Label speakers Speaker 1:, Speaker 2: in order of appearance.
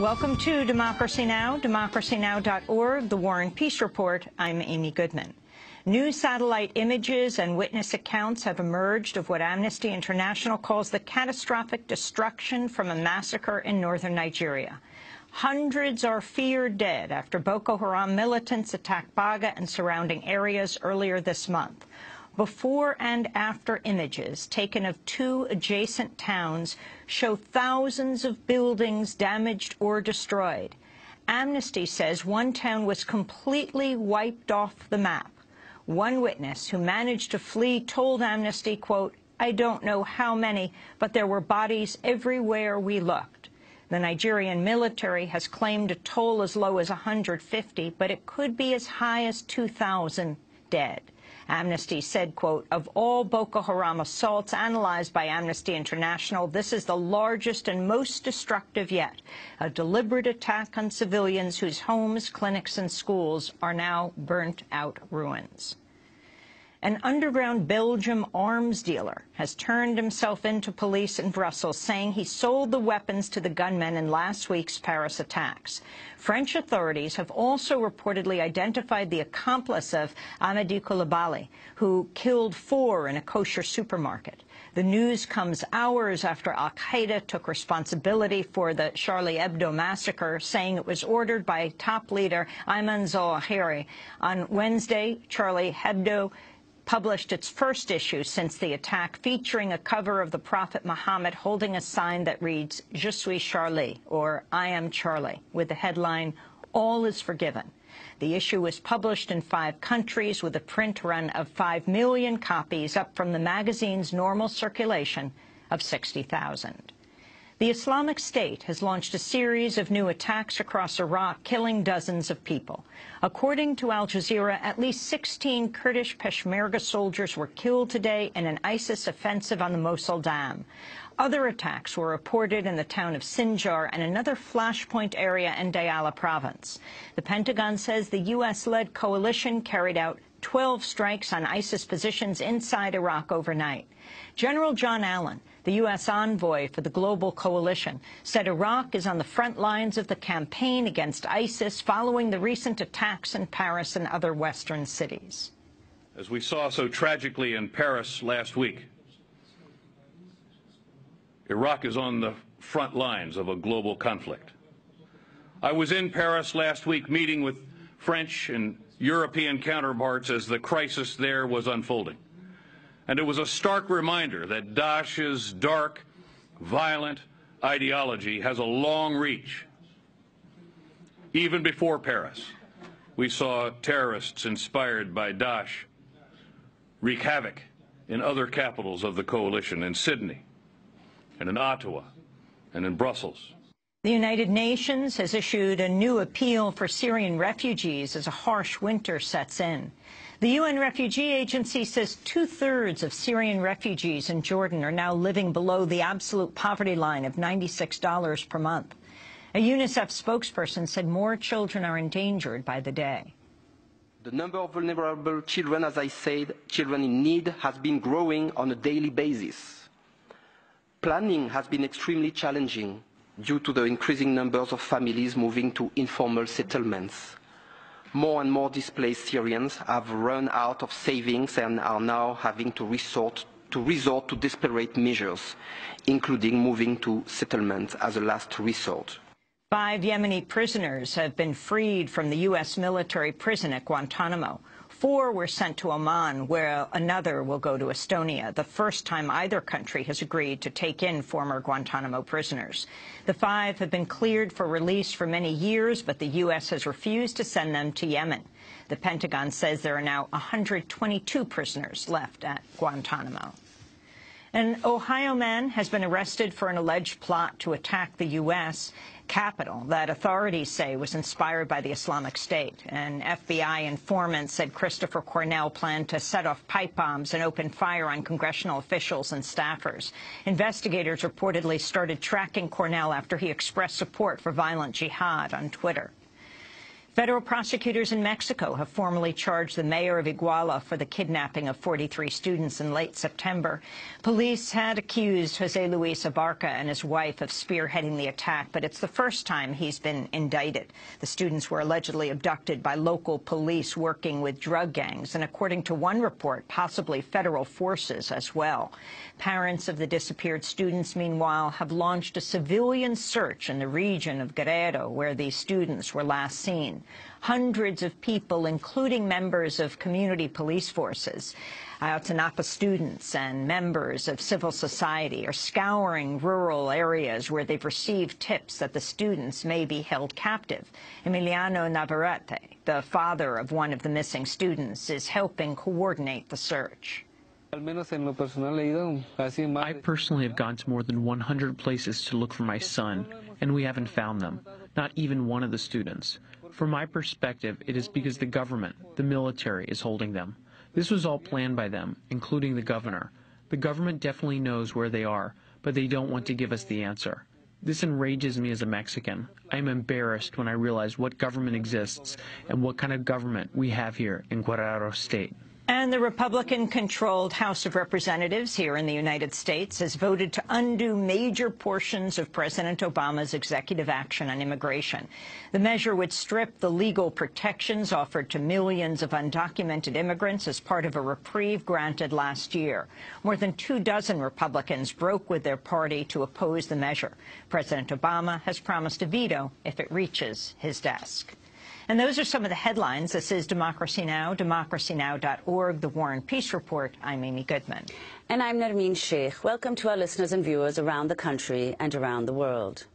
Speaker 1: Welcome to Democracy Now!, democracynow.org, The War and Peace Report. I'm Amy Goodman. New satellite images and witness accounts have emerged of what Amnesty International calls the catastrophic destruction from a massacre in northern Nigeria. Hundreds are feared dead after Boko Haram militants attacked Baga and surrounding areas earlier this month. Before and after images taken of two adjacent towns show thousands of buildings damaged or destroyed. Amnesty says one town was completely wiped off the map. One witness who managed to flee told Amnesty, quote, I don't know how many, but there were bodies everywhere we looked. The Nigerian military has claimed a toll as low as 150, but it could be as high as 2,000 dead. Amnesty said, quote, of all Boko Haram assaults analyzed by Amnesty International, this is the largest and most destructive yet, a deliberate attack on civilians whose homes, clinics and schools are now burnt-out ruins. An underground Belgium arms dealer has turned himself into police in Brussels, saying he sold the weapons to the gunmen in last week's Paris attacks. French authorities have also reportedly identified the accomplice of Amadou Coulibaly, who killed four in a kosher supermarket. The news comes hours after al-Qaeda took responsibility for the Charlie Hebdo massacre, saying it was ordered by top leader Ayman Zawahiri. On Wednesday, Charlie Hebdo published its first issue since the attack, featuring a cover of the Prophet Muhammad holding a sign that reads, Je suis Charlie, or I am Charlie, with the headline, All is Forgiven. The issue was published in five countries with a print run of 5 million copies, up from the magazine's normal circulation of 60,000. The Islamic State has launched a series of new attacks across Iraq, killing dozens of people. According to Al Jazeera, at least 16 Kurdish Peshmerga soldiers were killed today in an ISIS offensive on the Mosul Dam. Other attacks were reported in the town of Sinjar and another flashpoint area in Diyala province. The Pentagon says the U.S.-led coalition carried out 12 strikes on ISIS positions inside Iraq overnight. General John Allen, the U.S. envoy for the global coalition, said Iraq is on the front lines of the campaign against ISIS following the recent attacks in Paris and other Western cities.
Speaker 2: As we saw so tragically in Paris last week, Iraq is on the front lines of a global conflict. I was in Paris last week meeting with French and European counterparts as the crisis there was unfolding. And it was a stark reminder that Daesh's dark, violent ideology has a long reach. Even before Paris, we saw terrorists inspired by Daesh wreak havoc in other capitals of the coalition, in Sydney and in Ottawa and in Brussels.
Speaker 1: The United Nations has issued a new appeal for Syrian refugees as a harsh winter sets in. The UN Refugee Agency says two-thirds of Syrian refugees in Jordan are now living below the absolute poverty line of $96 per month. A UNICEF spokesperson said more children are endangered by the day.
Speaker 3: The number of vulnerable children, as I said, children in need, has been growing on a daily basis. Planning has been extremely challenging due to the increasing numbers of families moving to informal settlements more and more displaced Syrians have run out of savings and are now having to resort to resort to desperate measures, including moving to settlements as a last resort.
Speaker 1: Five Yemeni prisoners have been freed from the U.S. military prison at Guantanamo. Four were sent to Oman, where another will go to Estonia, the first time either country has agreed to take in former Guantanamo prisoners. The five have been cleared for release for many years, but the U.S. has refused to send them to Yemen. The Pentagon says there are now 122 prisoners left at Guantanamo. An Ohio man has been arrested for an alleged plot to attack the U.S. Capitol that authorities say was inspired by the Islamic State. An FBI informant said Christopher Cornell planned to set off pipe bombs and open fire on congressional officials and staffers. Investigators reportedly started tracking Cornell after he expressed support for violent jihad on Twitter. Federal prosecutors in Mexico have formally charged the mayor of Iguala for the kidnapping of 43 students in late September. Police had accused Jose Luis Abarca and his wife of spearheading the attack, but it's the first time he's been indicted. The students were allegedly abducted by local police working with drug gangs, and according to one report, possibly federal forces as well. Parents of the disappeared students, meanwhile, have launched a civilian search in the region of Guerrero, where these students were last seen. Hundreds of people, including members of community police forces, uh, Ayotzinapa students and members of civil society are scouring rural areas where they've received tips that the students may be held captive. Emiliano Navarrete, the father of one of the missing students, is helping coordinate the search.
Speaker 4: I personally have gone to more than 100 places to look for my son, and we haven't found them, not even one of the students. From my perspective, it is because the government, the military, is holding them. This was all planned by them, including the governor. The government definitely knows where they are, but they don't want to give us the answer. This enrages me as a Mexican. I am embarrassed when I realize what government exists and what kind of government we have here in Guerrero State.
Speaker 1: And the Republican-controlled House of Representatives here in the United States has voted to undo major portions of President Obama's executive action on immigration. The measure would strip the legal protections offered to millions of undocumented immigrants as part of a reprieve granted last year. More than two dozen Republicans broke with their party to oppose the measure. President Obama has promised a veto if it reaches his desk. And those are some of the headlines. This is Democracy Now!, democracynow.org, The War and Peace Report. I'm Amy Goodman.
Speaker 5: And I'm Nermeen Sheikh. Welcome to our listeners and viewers around the country and around the world.